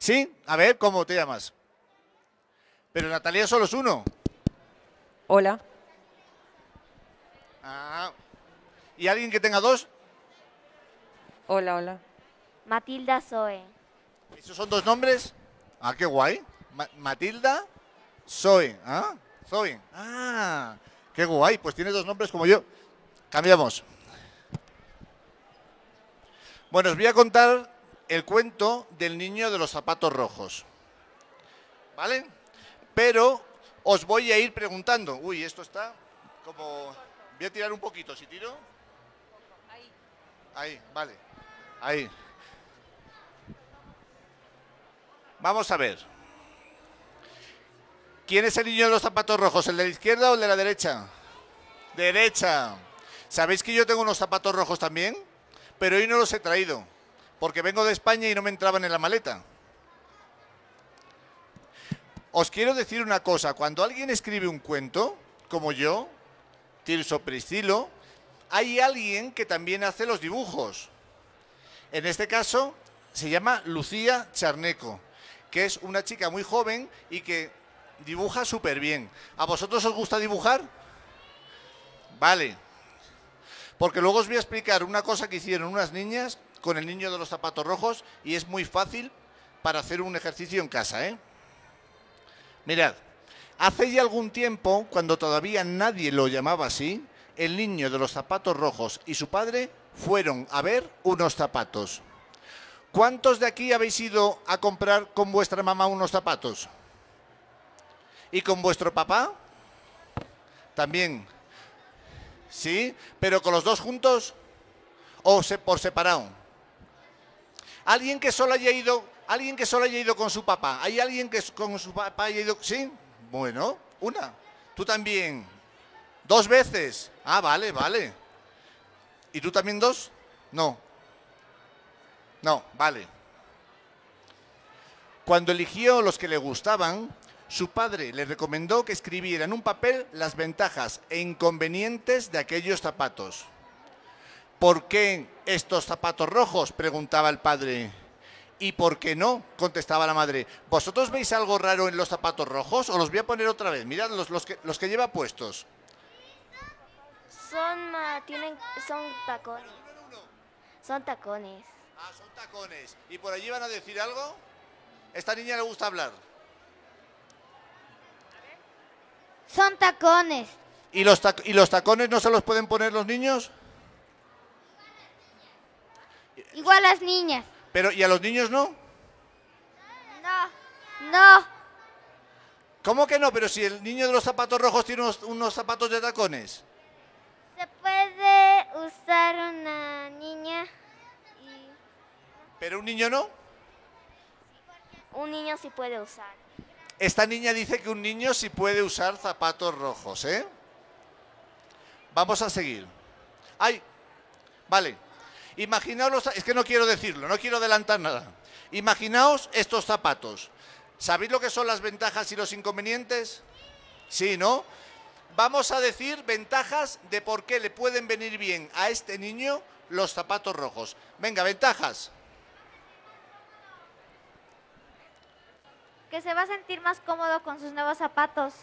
¿Sí? A ver, ¿cómo te llamas? Pero Natalia solo es uno. Hola. Ah. ¿Y alguien que tenga dos? Hola, hola. Matilda Zoe. ¿Esos son dos nombres? Ah, qué guay. Ma- Matilda, Zoe. ¿Ah? Zoe. Ah, qué guay. Pues tiene dos nombres como yo. Cambiamos. Bueno, os voy a contar el cuento del niño de los zapatos rojos. ¿Vale? Pero os voy a ir preguntando. Uy, esto está como... Voy a tirar un poquito. Si tiro... Ahí, vale. Ahí. Vamos a ver. ¿Quién es el niño de los zapatos rojos? ¿El de la izquierda o el de la derecha? Derecha. ¿Sabéis que yo tengo unos zapatos rojos también? Pero hoy no los he traído. Porque vengo de España y no me entraban en la maleta. Os quiero decir una cosa. Cuando alguien escribe un cuento, como yo, Tirso Priscilo, hay alguien que también hace los dibujos. En este caso se llama Lucía Charneco, que es una chica muy joven y que dibuja súper bien. ¿A vosotros os gusta dibujar? Vale. Porque luego os voy a explicar una cosa que hicieron unas niñas con el niño de los zapatos rojos y es muy fácil para hacer un ejercicio en casa, ¿eh? Mirad, hace ya algún tiempo, cuando todavía nadie lo llamaba así, el niño de los zapatos rojos y su padre fueron a ver unos zapatos. ¿Cuántos de aquí habéis ido a comprar con vuestra mamá unos zapatos? ¿Y con vuestro papá? También. ¿Sí? ¿Pero con los dos juntos? ¿O por separado? ¿Alguien que solo haya ido, alguien que solo haya ido con su papá? ¿Hay alguien que con su papá haya ido? ¿Sí? Bueno, una. Tú también. ¿Dos veces? Ah, vale, vale. ¿Y tú también dos? No. No, vale. Cuando eligió los que le gustaban, su padre le recomendó que escribiera en un papel las ventajas e inconvenientes de aquellos zapatos. ¿Por qué estos zapatos rojos? preguntaba el padre. ¿Y por qué no? contestaba la madre. ¿Vosotros veis algo raro en los zapatos rojos? Os los voy a poner otra vez. Mirad los, los que, los que lleva puestos. Son, ah, tienen, son tacones. Son tacones. Ah, son tacones. ¿Y por allí van a decir algo? Esta niña le gusta hablar. Son tacones. ¿Y los, tac- ¿Y los tacones no se los pueden poner los niños? Igual las niñas. Pero, ¿y a los niños no? No. No. ¿Cómo que no? Pero si el niño de los zapatos rojos tiene unos, unos zapatos de tacones. Se puede usar una niña y Pero un niño no. un niño sí puede usar. Esta niña dice que un niño sí puede usar zapatos rojos, ¿eh? Vamos a seguir. ¡Ay! Vale. Imaginaos, es que no quiero decirlo, no quiero adelantar nada. Imaginaos estos zapatos. ¿Sabéis lo que son las ventajas y los inconvenientes? Sí, ¿no? Vamos a decir ventajas de por qué le pueden venir bien a este niño los zapatos rojos. Venga, ventajas. Que se va a sentir más cómodo con sus nuevos zapatos.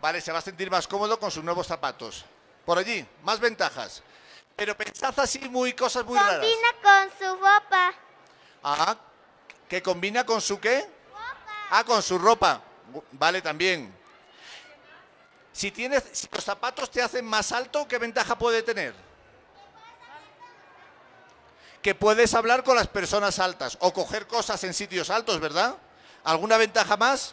Vale, se va a sentir más cómodo con sus nuevos zapatos. Por allí, más ventajas. Pero pensad así muy cosas muy raras. Combina con su ropa. Ah, que combina con su qué? Ah, con su ropa. Vale, también. Si tienes, si los zapatos te hacen más alto, ¿qué ventaja puede tener? Que puedes hablar con las personas altas o coger cosas en sitios altos, ¿verdad? ¿Alguna ventaja más?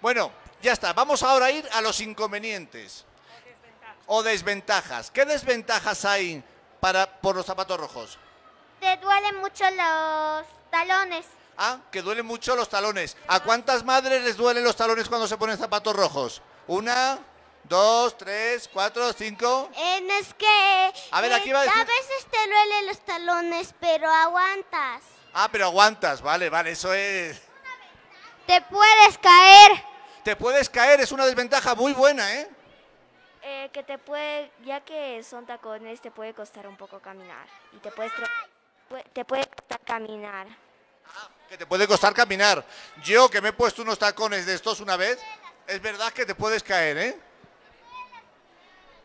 Bueno, ya está. Vamos ahora a ir a los inconvenientes o desventajas. ¿Qué desventajas hay para por los zapatos rojos? Te duelen mucho los talones. Ah, que duelen mucho los talones. ¿A cuántas madres les duelen los talones cuando se ponen zapatos rojos? Una, dos, tres, cuatro, cinco. En es que A ver, aquí va a decir- a veces te duelen los talones, pero aguantas. Ah, pero aguantas, vale, vale, eso es. Te puedes caer. Te puedes caer, es una desventaja muy buena, ¿eh? Eh, que te puede, ya que son tacones, te puede costar un poco caminar. Y te, puedes te puede costar caminar. Que te puede costar caminar. Yo que me he puesto unos tacones de estos una vez, es verdad que te puedes caer, ¿eh?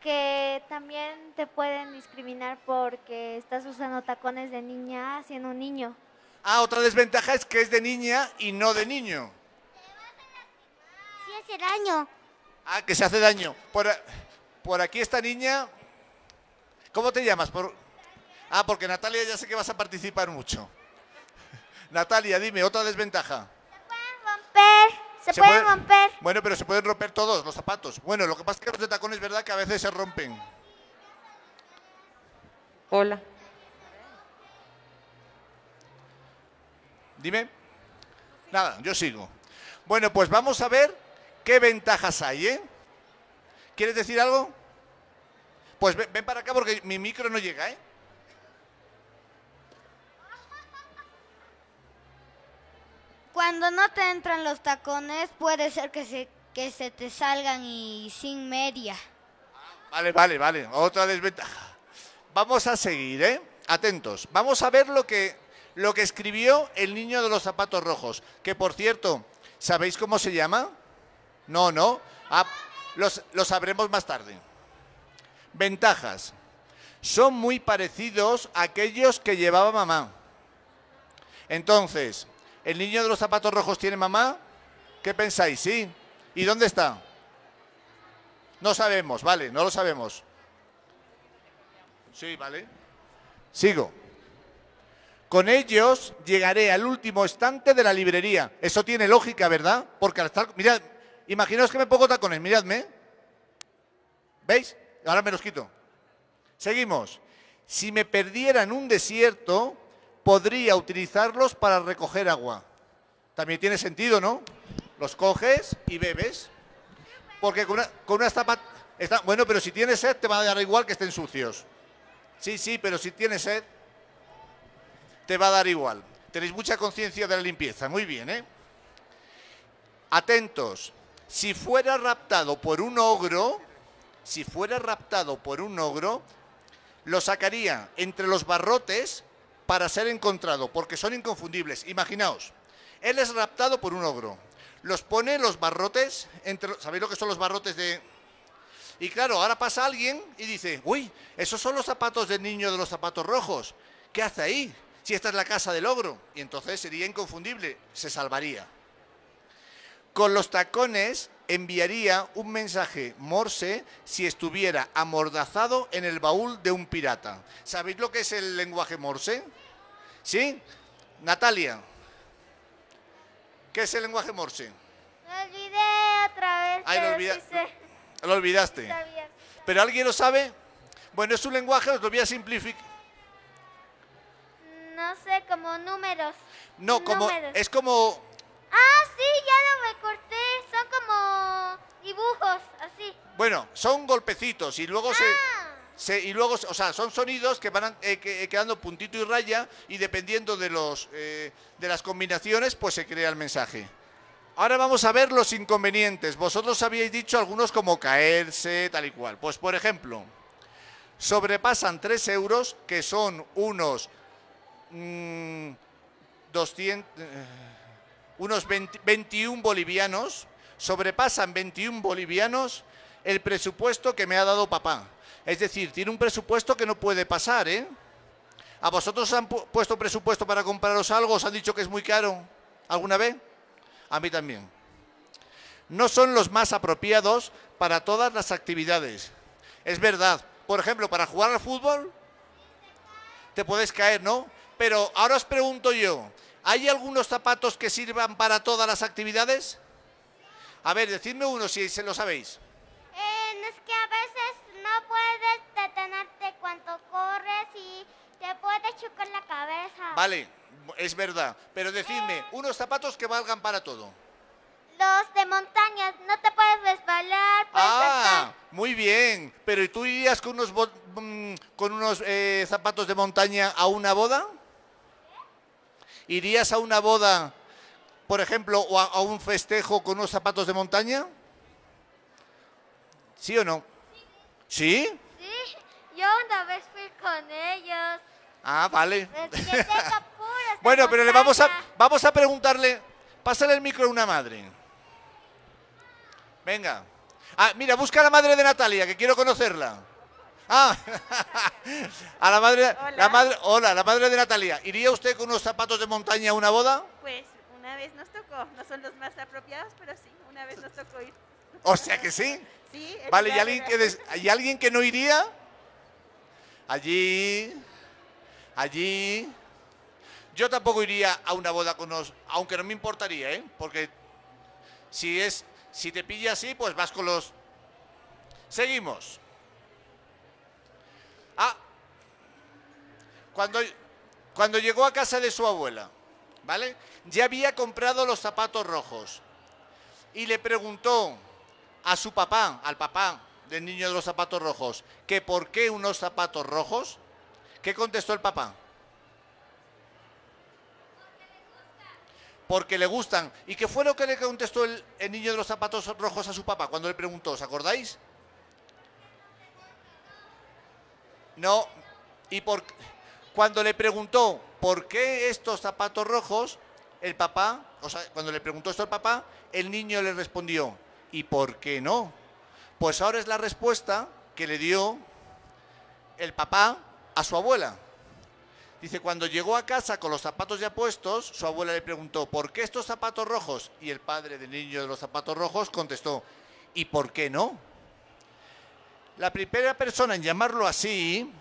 que también te pueden discriminar porque estás usando tacones de niña siendo un niño. Ah, otra desventaja es que es de niña y no de niño. Hace daño. Ah, que se hace daño. Por, por aquí esta niña. ¿Cómo te llamas? Por... Ah, porque Natalia ya sé que vas a participar mucho. Natalia, dime, otra desventaja. Romper. Se, Se pueden puede- romper. Bueno, pero se pueden romper todos los zapatos. Bueno, lo que pasa es que los de tacón es verdad que a veces se rompen. Hola. Dime. Nada, yo sigo. Bueno, pues vamos a ver qué ventajas hay, ¿eh? ¿Quieres decir algo? Pues ven, ven para acá porque mi micro no llega, ¿eh? Cuando no te entran los tacones, puede ser que se, que se te salgan y sin media. Vale, vale, vale. Otra desventaja. Vamos a seguir, ¿eh? Atentos. Vamos a ver lo que, lo que escribió el niño de los zapatos rojos. Que por cierto, ¿sabéis cómo se llama? No, no. Ah, los- lo sabremos más tarde. Ventajas. Son muy parecidos a aquellos que llevaba mamá. Entonces, ¿el niño de los zapatos rojos tiene mamá? ¿Qué pensáis? ¿Sí? ¿Y dónde está? No sabemos, vale, no lo sabemos. Sí, vale. Sigo. Con ellos llegaré al último estante de la librería. Eso tiene lógica, ¿verdad? Porque al estar... Mirad, imaginaos que me pongo tacones, miradme. ¿Veis? Ahora me los quito. Seguimos. Si me perdiera en un desierto, podría utilizarlos para recoger agua. También tiene sentido, ¿no? Los coges y bebes. Porque con, una, con está- Bueno, pero si tienes sed, te va a dar igual que estén sucios. Sí, sí, pero si tienes sed, te va a dar igual. Tenéis mucha conciencia de la limpieza. Muy bien, ¿eh? Atentos. Si fuera raptado por un ogro, si fuera raptado por un ogro, lo sacaría entre los barrotes para ser encontrado, porque son inconfundibles. Imaginaos, él es raptado por un ogro. Los pone los barrotes, entre, ¿sabéis lo que son los barrotes de...? Y claro, ahora pasa alguien y dice, uy, esos son los zapatos del niño de los zapatos rojos. ¿Qué hace ahí? Si esta es la casa del ogro. Y entonces sería inconfundible, se salvaría. Con los tacones enviaría un mensaje morse si estuviera amordazado en el baúl de un pirata. ¿Sabéis lo que es el lenguaje morse? ¿Sí? Natalia, ¿qué es el lenguaje morse? Me olvidé otra vez. Ay, lo pero olvida- sí sé. Lo olvidaste. Sabía. ¿Pero alguien lo sabe? Bueno, es un lenguaje, os lo voy a simplificar. No sé, como números. No, como, Números. es como... Ah, sí, ya lo recordé. Son como dibujos, así. Bueno, son golpecitos y luego se... Ah, Se- y luego, o sea, son sonidos que van eh, que- eh, quedando puntito y raya y dependiendo de, los, eh, de las combinaciones, pues se crea el mensaje. Ahora vamos a ver los inconvenientes. Vosotros habíais dicho algunos como caerse, tal y cual. Pues, por ejemplo, sobrepasan 3 euros, que son unos mm, 200, eh, unos 20 21 bolivianos, sobrepasan 21 bolivianos el presupuesto que me ha dado papá. Es decir, tiene un presupuesto que no puede pasar, ¿eh? ¿A vosotros os han pu- puesto presupuesto para compraros algo? ¿Os han dicho que es muy caro? ¿Alguna vez? A mí también. No son los más apropiados para todas las actividades. Es verdad. Por ejemplo, para jugar al fútbol, te puedes caer, ¿no? Pero ahora os pregunto yo, ¿hay algunos zapatos que sirvan para todas las actividades? A ver, decidme uno si se lo sabéis. eh, es que a veces no puedes detenerte cuando corres y te puedes chocar la cabeza. Vale, es verdad. Pero decidme, unos zapatos que valgan para todo. Los de montañas, no te puedes resbalar, puedes Ah, muy bien. Pero ¿y tú irías con unos, mm, con unos eh, zapatos de montaña a una boda? ¿Irías a una boda, por ejemplo, o a, un festejo con unos zapatos de montaña? ¿Sí o no? ¿Sí? Sí, yo una vez fui con ellos. Ah, vale. Bueno, pero le vamos a, vamos a preguntarle. Pásale el micro a una madre. Venga. Ah, mira, busca a la madre de Natalia, que quiero conocerla. Ah, a la madre, la Hola. madre, hola, la madre de Natalia. ¿Iría usted con unos zapatos de montaña a una boda? Pues una vez nos tocó, no son los más apropiados, pero sí, una vez nos tocó ir. O sea que sí. Sí, Vale, ¿y alguien que, des- ¿y alguien que no iría? Allí, allí. Yo tampoco iría a una boda con los, aunque no me importaría, ¿eh? Porque si es, si te pilla así, pues vas con los. Seguimos. Cuando, cuando llegó a casa de su abuela, ¿vale? Ya había comprado los zapatos rojos y le preguntó a su papá, al papá del niño de los zapatos rojos, que por qué unos zapatos rojos. ¿Qué contestó el papá? Porque le gustan. ¿Y qué fue lo que le contestó el, el niño de los zapatos rojos a su papá cuando le preguntó? ¿Os acordáis? No. Y por, cuando le preguntó por qué estos zapatos rojos, el papá, o sea, cuando le preguntó esto al papá, el niño le respondió, ¿y por qué no? Pues ahora es la respuesta que le dio el papá a su abuela. Dice, cuando llegó a casa con los zapatos ya puestos, su abuela le preguntó, ¿por qué estos zapatos rojos? Y el padre del niño de los zapatos rojos contestó, ¿y por qué no? La primera persona en llamarlo así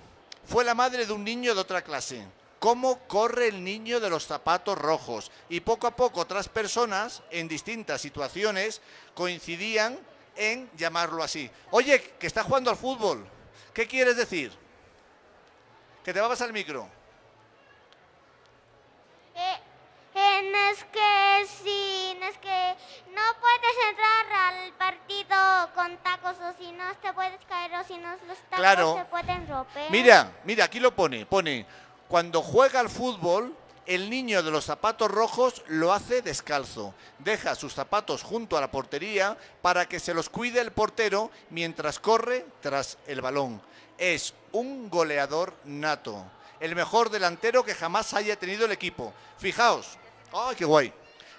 fue la madre de un niño de otra clase. ¿Cómo corre el niño de los zapatos rojos? Y poco a poco otras personas en distintas situaciones coincidían en llamarlo así. Oye, que está jugando al fútbol. ¿Qué quieres decir? Que te va a pasar el micro. Eh, eh, no es que sí, no es que no puedes entrar al partido con tacos o si no te puedes si no los tacos Claro. se pueden romper. Mira, mira, aquí lo pone. Pone, cuando juega al fútbol, el niño de los zapatos rojos lo hace descalzo. Deja sus zapatos junto a la portería para que se los cuide el portero mientras corre tras el balón. Es un goleador nato. El mejor delantero que jamás haya tenido el equipo. Fijaos. ¡Ay, qué guay!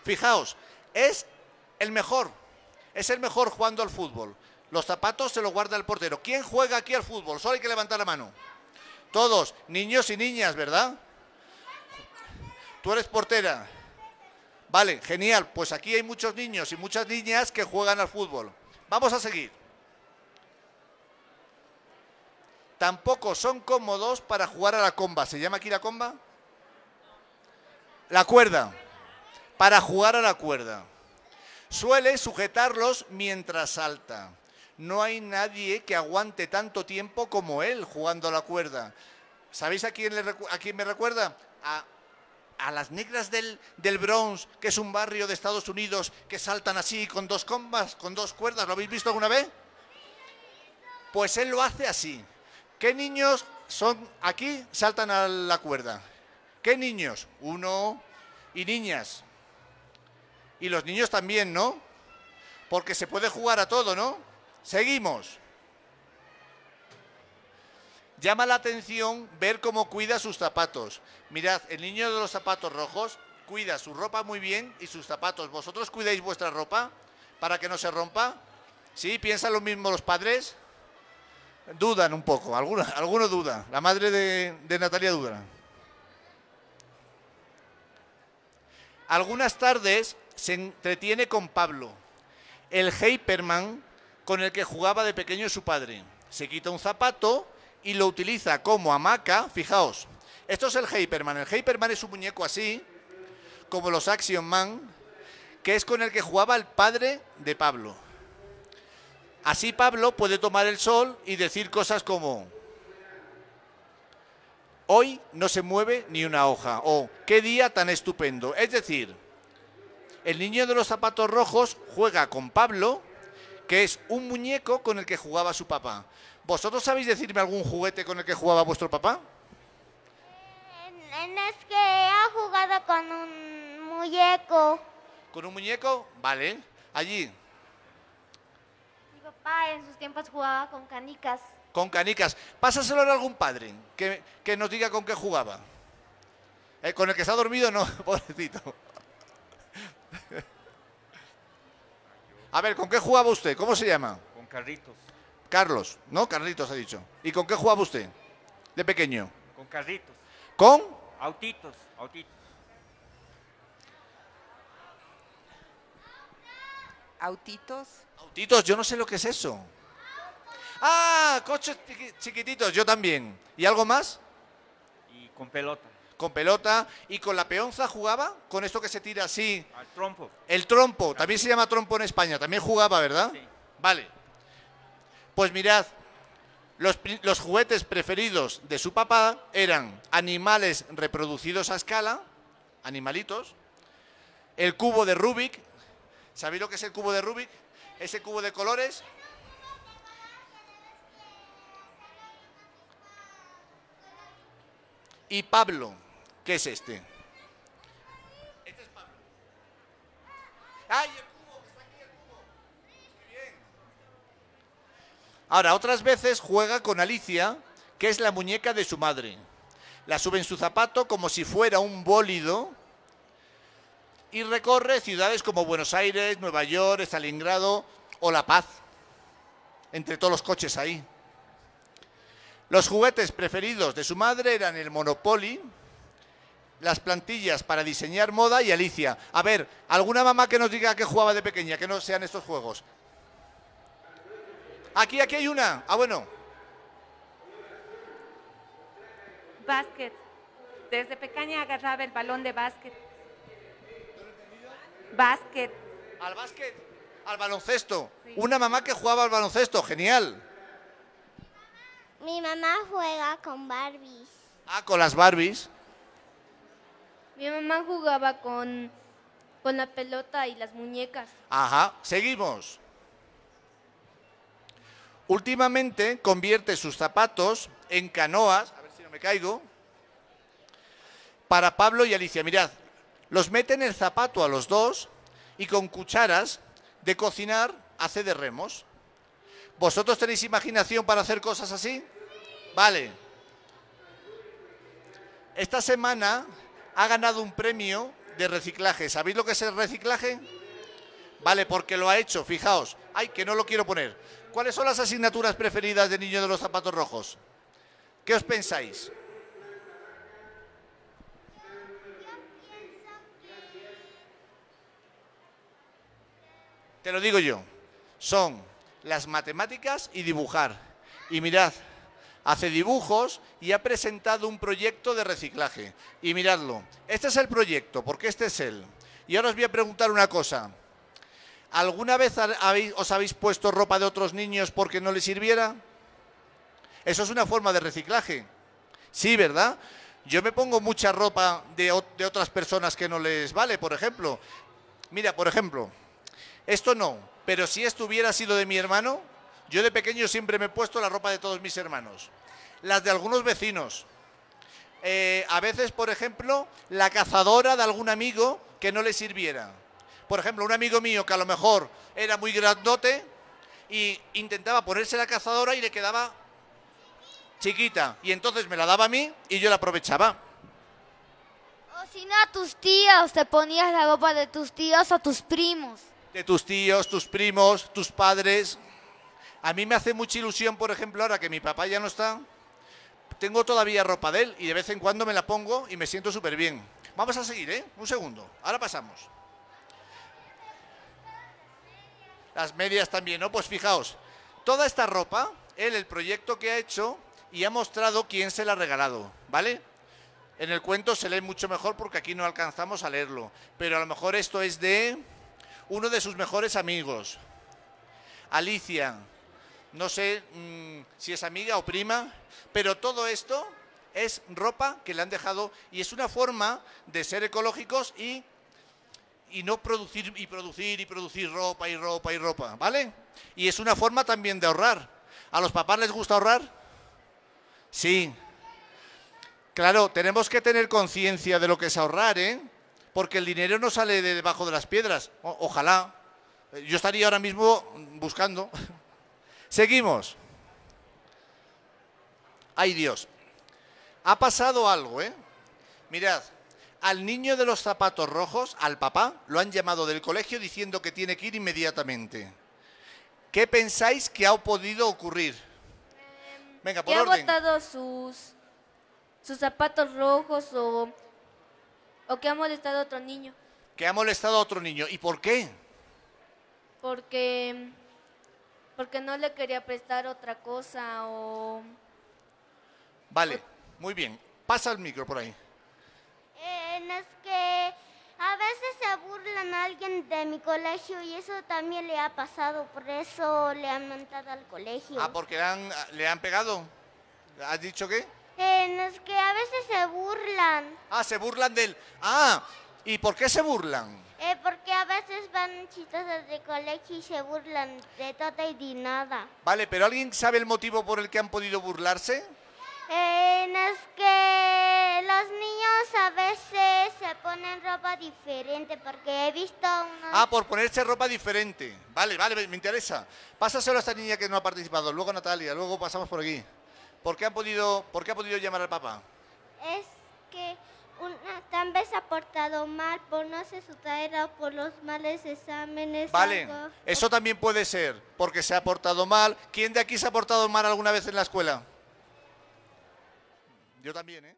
Fijaos, es el mejor. Es el mejor jugando al fútbol. Los zapatos se los guarda el portero. ¿Quién juega aquí al fútbol? Solo hay que levantar la mano. Todos, niños y niñas, ¿verdad? Tú eres portera. Vale, genial. Pues aquí hay muchos niños y muchas niñas que juegan al fútbol. Vamos a seguir. Tampoco son cómodos para jugar a la comba. ¿Se llama aquí la comba? La cuerda. Para jugar a la cuerda. Suele sujetarlos mientras salta. No hay nadie que aguante tanto tiempo como él jugando a la cuerda. ¿Sabéis a quién, le a me recuerda? A, a las negras del, del Bronx, que es un barrio de Estados Unidos, que saltan así con dos combas, con dos cuerdas. ¿Lo habéis visto alguna vez? Pues él lo hace así. ¿Qué niños son aquí? Saltan a la cuerda. ¿Qué niños? Uno. Y niñas. Y los niños también, ¿no? Porque se puede jugar a todo, ¿no? Seguimos. Llama la atención ver cómo cuida sus zapatos. Mirad, el niño de los zapatos rojos cuida su ropa muy bien y sus zapatos. ¿Vosotros cuidáis vuestra ropa para que no se rompa? ¿Sí? ¿Piensan lo mismo los padres? Dudan un poco, alguno, duda. La madre de, de Natalia duda. Algunas tardes se entretiene con Pablo, el Hyperman con el que jugaba de pequeño su padre. Se quita un zapato y lo utiliza como hamaca. Fijaos, esto es el Hyperman. El Hyperman es un muñeco así, como los Action Man, que es con el que jugaba el padre de Pablo. Así Pablo puede tomar el sol y decir cosas como, hoy no se mueve ni una hoja, o qué día tan estupendo. Es decir, el niño de los zapatos rojos juega con Pablo, que es un muñeco con el que jugaba su papá. ¿Vosotros sabéis decirme algún juguete con el que jugaba vuestro papá? Es que ha jugado con un muñeco. ¿Con un muñeco? Vale. Allí. papá en sus tiempos jugaba con canicas. Con canicas. Pásaselo a algún padre que, que nos diga con qué jugaba. Eh, con el que está dormido, no, pobrecito. A ver, ¿con qué jugaba usted? ¿Cómo se llama? Con carritos. Carlos, ¿no? Carlitos ha dicho. ¿Y con qué jugaba usted? De pequeño. Con carritos. ¿Con? Autitos. Autitos. Autitos. Autitos, yo no sé lo que es eso. Ah, coches chiqui- chiquititos, yo también. ¿Y algo más? Y con pelota. Con pelota. ¿Y con la peonza jugaba? Con esto que se tira así. Al trompo. El trompo, también se llama trompo en España, también jugaba, ¿verdad? Sí. Vale. Pues mirad, los, los juguetes preferidos de su papá eran animales reproducidos a escala, animalitos, el cubo de Rubik, ¿sabéis lo que es el cubo de Rubik? Ese cubo de colores. Y Pablo, ¿qué es este? Este es Pablo. ¡Ay, el cubo! está aquí el cubo! Muy bien. Ahora, otras veces juega con Alicia, que es la muñeca de su madre. La sube en su zapato como si fuera un bólido y recorre ciudades como Buenos Aires, Nueva York, Stalingrado o La Paz. Entre todos los coches ahí. Los juguetes preferidos de su madre eran el Monopoly, las plantillas para diseñar moda y Alicia. A ver, ¿alguna mamá que nos diga que jugaba de pequeña, que no sean estos juegos? Aquí, aquí hay una. Ah, bueno. Básquet. Desde pequeña agarraba el balón de básquet. Básquet. Al básquet, al baloncesto. Sí. Una mamá que jugaba al baloncesto, genial. Mi mamá juega con Barbies. Ah, con las Barbies. Mi mamá jugaba con, con la pelota y las muñecas. Ajá, seguimos. Últimamente convierte sus zapatos en canoas, a ver si no me caigo, para Pablo y Alicia. Mirad, los mete en el zapato a los dos y con cucharas de cocinar hace de remos. ¿Vosotros tenéis imaginación para hacer cosas así? Vale. Esta semana ha ganado un premio de reciclaje. ¿Sabéis lo que es el reciclaje? Vale, porque lo ha hecho, fijaos. Ay, que no lo quiero poner. ¿Cuáles son las asignaturas preferidas de niño de los zapatos rojos? ¿Qué os pensáis? Te lo digo yo. Son las matemáticas y dibujar. Y mirad, hace dibujos y ha presentado un proyecto de reciclaje. Y miradlo, este es el proyecto, porque este es él. Y ahora os voy a preguntar una cosa. ¿Alguna vez os habéis puesto ropa de otros niños porque no les sirviera? Eso es una forma de reciclaje. Sí, ¿verdad? Yo me pongo mucha ropa de, de otras personas que no les vale, por ejemplo. Mira, por ejemplo, esto no, pero si esto hubiera sido de mi hermano, yo de pequeño siempre me he puesto la ropa de todos mis hermanos. Las de algunos vecinos. Eh, a veces, por ejemplo, la cazadora de algún amigo que no le sirviera. Por ejemplo, un amigo mío que a lo mejor era muy grandote y intentaba ponerse la cazadora y le quedaba chiquita. Y entonces me la daba a mí y yo la aprovechaba. O si no, a tus tíos, te ponías la ropa de tus tíos o tus primos. de tus tíos, tus primos, tus padres. A mí me hace mucha ilusión, por ejemplo, ahora que mi papá ya no está, tengo todavía ropa de él y de vez en cuando me la pongo y me siento súper bien. Vamos a seguir, ¿eh? Un segundo. Ahora pasamos. Las medias también, ¿no? Pues fijaos, toda esta ropa, él, el proyecto que ha hecho y ha mostrado quién se la ha regalado, ¿vale? En el cuento se lee mucho mejor porque aquí no alcanzamos a leerlo, pero a lo mejor esto es de uno de sus mejores amigos, Alicia. No sé mm, si es amiga o prima, pero todo esto es ropa que le han dejado y es una forma de ser ecológicos y, y no producir y producir y producir ropa y ropa y ropa, ¿vale? Y es una forma también de ahorrar. ¿A los papás les gusta ahorrar? Sí. Claro, tenemos que tener conciencia de lo que es ahorrar, ¿eh? Porque el dinero no sale de debajo de las piedras. Ojalá. Yo estaría ahora mismo buscando. Seguimos. Ay Dios. Ha pasado algo, ¿eh? Mirad, al niño de los zapatos rojos, al papá, lo han llamado del colegio diciendo que tiene que ir inmediatamente. ¿Qué pensáis que ha podido ocurrir? Venga, Que por ha orden. botado sus, sus zapatos rojos o, o que ha molestado a otro niño. Que ha molestado a otro niño. ¿Y por qué? Porque, porque no le quería prestar otra cosa o... Vale, muy bien. Pasa el micro por ahí. Eh, es que a veces se burlan a alguien de mi colegio y eso también le ha pasado, por eso le han montado al colegio. Ah, porque le han, le han pegado. ¿Has dicho qué? Eh, es que a veces se burlan, Ah, se burlan del... Ah, ¿y por qué se burlan? Eh, porque a veces van chistosas de colegio y se burlan de todo y de nada. Vale, pero ¿alguien sabe el motivo por el que han podido burlarse? Eh, es que los niños a veces se ponen ropa diferente porque he visto unos... Ah, por ponerse ropa diferente. Vale, vale, me interesa. Pásaselo a esta niña que no ha participado. Luego Natalia, luego pasamos por aquí. ¿Por qué, han podido, ¿Por qué ha podido llamar al papá? Es una tal vez ha portado mal por no hacer su tarea o por los males exámenes. Vale, algo. eso también puede ser, porque se ha portado mal. ¿Quién de aquí se ha portado mal alguna vez en la escuela? Yo también, ¿eh?